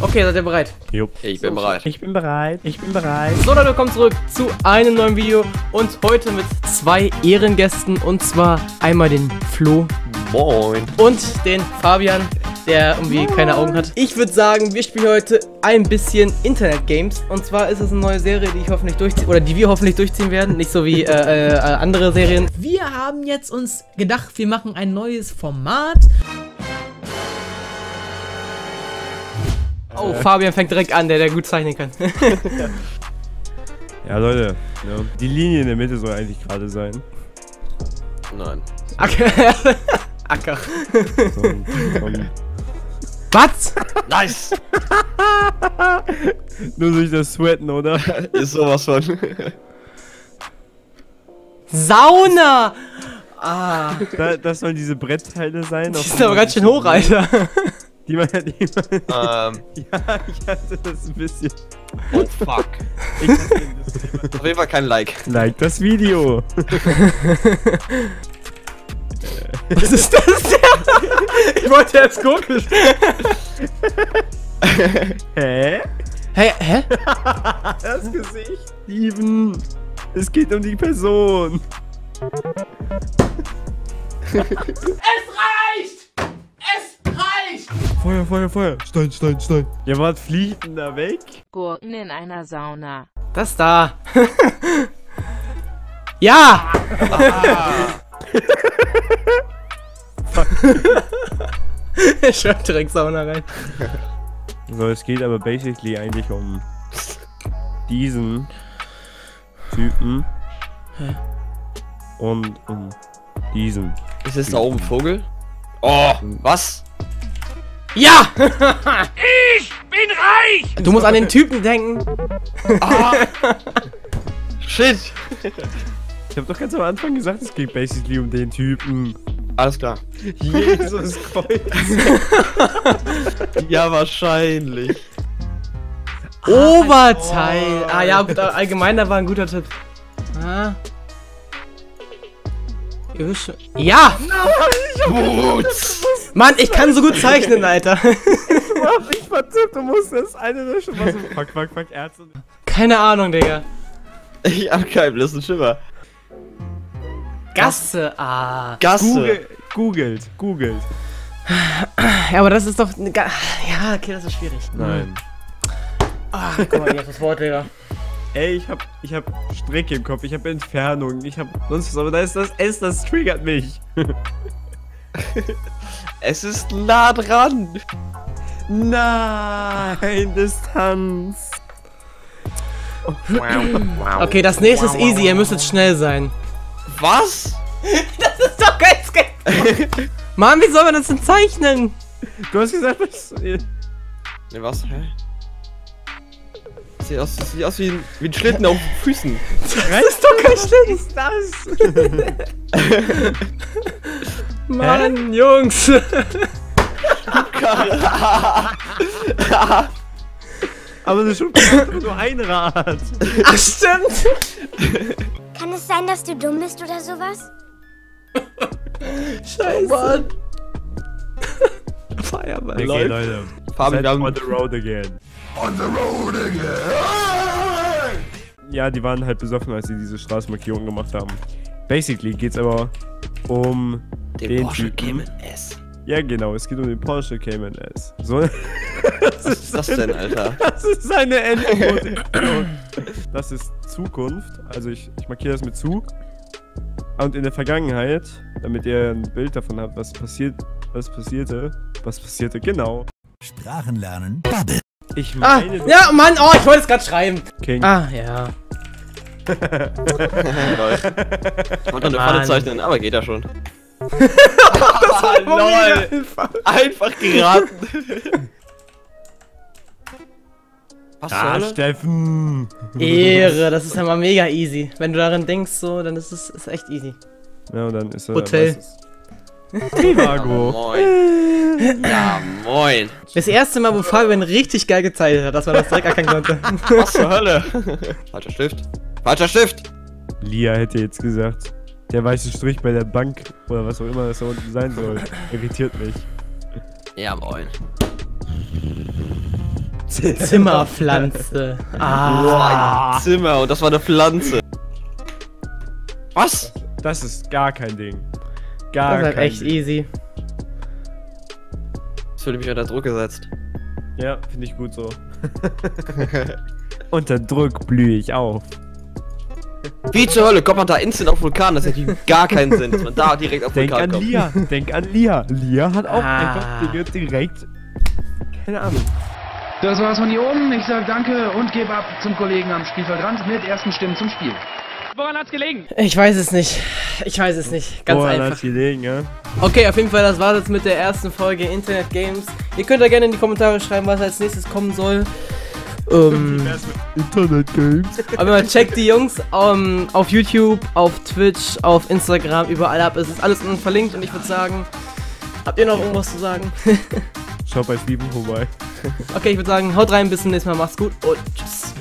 Okay, seid ihr bereit? Jupp. Ich bin bereit. Ich bin bereit. Ich bin bereit. So Leute, willkommen zurück zu einem neuen Video und heute mit zwei Ehrengästen und zwar einmal den Flo Moin. und den Fabian, der irgendwie keine Augen hat. Ich würde sagen, wir spielen heute ein bisschen Internet-Games und zwar ist es eine neue Serie, die ich hoffentlich durchziehe oder die wir hoffentlich durchziehen werden, nicht so wie äh, äh, andere Serien. Wir haben jetzt uns gedacht, wir machen ein neues Format. Oh, Fabian fängt direkt an, der der gut zeichnen kann. Ja, Leute. Ja. Die Linie in der Mitte soll eigentlich gerade sein. Nein. Acker. Acker. So, Was? Nice. nur durch das Sweaten, oder? Ist sowas von. Sauna! Ah, Da, das sollen diese Brettteile sein. die die aber ganz schön hoch, Alter. Die man, die man, ähm. ja, ich hatte das ein bisschen. Oh fuck. Ich hatte das Auf jeden Fall kein Like. like das Video. Was ist das denn? Ich wollte jetzt gucken. Hä? Hä? Hä? Das Gesicht. Steven. Es geht um die Person. Feuer, Feuer, Feuer. Stein, Stein, Stein. Ja, was fliegt denn da weg? Gurken in einer Sauna. Das da. ja! Er schreibt direkt Sauna rein. So, es geht aber basically eigentlich um diesen Typen und um diesen. Ist es da oben ein Vogel? Oh, was? Ja! ich bin reich! Du musst an den Typen denken. Shit. Ich habe doch ganz am Anfang gesagt, es geht basically um den Typen. Alles klar. Jesus Kreuz. Ja, wahrscheinlich. Oberteil. Ah ja, gut, allgemein, da war ein guter Tipp. Ah. Ihr wisst schon- Ja! Gut. Mann, ich kann so gut zeichnen, Alter. Du hast mich vertippt, du musst das eine der schon mal so. Fuck, fuck, fuck, Ärzte. Keine Ahnung, Digga. Ich hab keinen blassen Schimmer. Gasse. Ah. Gasse. Google, googelt, googelt. Ja, aber das ist doch. ja, okay, das ist schwierig. Nein. Ah, guck mal, hier ist das Wort, Digga. Ey, ich hab, ich hab Strecke im Kopf, ich hab Entfernung, ich hab sonst was, aber da ist das S, das triggert mich. Es ist nah dran. Nein, Distanz. Okay, das nächste ist easy, ihr müsst jetzt schnell sein. Was? Das ist doch ganz geil. Mann, wie soll man das denn zeichnen? Du hast gesagt, das. Ne, was? Hä? Sieht aus, sieht aus wie ein, wie ein Schlitten auf Füßen. Das ist doch kein Schlimm. das? Mann, Jungs. Aber das Schubkarre hat nur ein Rad. Ach, stimmt. Kann es sein, dass du dumm bist oder sowas? Scheiße. Mann. Feuerwehr. Okay, Läuft. Leute. Fabian, wir haben on the road again. On the road again. Ja, die waren halt besoffen, als sie diese Straßenmarkierung gemacht haben. Basically geht's aber um den, den Porsche Typen. Cayman S. Ja, genau, es geht um den Porsche Cayman S. So, Was ist das denn, Alter? das ist eine Endposition. das ist Zukunft. Also ich, ich markiere das mit zu. Und in der Vergangenheit, damit ihr ein Bild davon habt, was passiert, was passierte. Was passierte, genau. Sprachen lernen. Bubble. Ich Ah, meine, ja, Mann, oh, ich wollte es gerade schreiben. King. Ah, ja. Lol. Ich wollte eine. Pfanne zeichnen, aber geht ja schon. Ah, lol. Einfach geraten. Was Ah? Steffen. Ehre, das ist ja mal mega easy. Wenn du darin denkst, so, dann ist es ist echt easy. Ja, und dann ist er. Hotel. Trivago. Moin. Ja, moin. Das erste Mal, wo Fabian richtig geil gezeichnet hat, dass man das direkt erkennen konnte. Was zur Hölle? Falscher Stift. Falscher Stift. Lia hätte jetzt gesagt, der weiße Strich bei der Bank oder was auch immer das da unten sein soll, irritiert mich. Ja, moin. Zimmerpflanze. Ah. Boah, Zimmer und das war eine Pflanze. Was? Das ist gar kein Ding. Gar Das ist halt kein echt Ding. easy. Das fühle mich unter Druck gesetzt. Ja, finde ich gut so. Unter Druck blühe ich auf. Wie zur Hölle kommt man da instant auf Vulkan? Das ergibt gar keinen Sinn, dass man da direkt auf Denk Vulkan an kommt. Lia. Denk an Lia. Lia hat auch Ah. einfach Dinge direkt. Keine Ahnung. Das war's von hier oben. Ich sag danke und gebe ab zum Kollegen am Spielfeldrand mit ersten Stimmen zum Spiel. Woran hat's gelegen? Ich weiß es nicht. Ich weiß es nicht. Ganz Woran einfach. hat's gelegen, ja? Okay, auf jeden Fall, das war jetzt mit der ersten Folge Internet Games. Ihr könnt da gerne in die Kommentare schreiben, was als nächstes kommen soll. Ähm, Internet Games. aber checkt die Jungs ähm, auf YouTube, auf Twitch, auf Instagram, überall ab. Es ist alles unten verlinkt und ich würde sagen, habt ihr noch irgendwas zu sagen? Schau bei Steven vorbei. okay, ich würde sagen, haut rein, bis zum nächsten Mal, macht's gut und tschüss.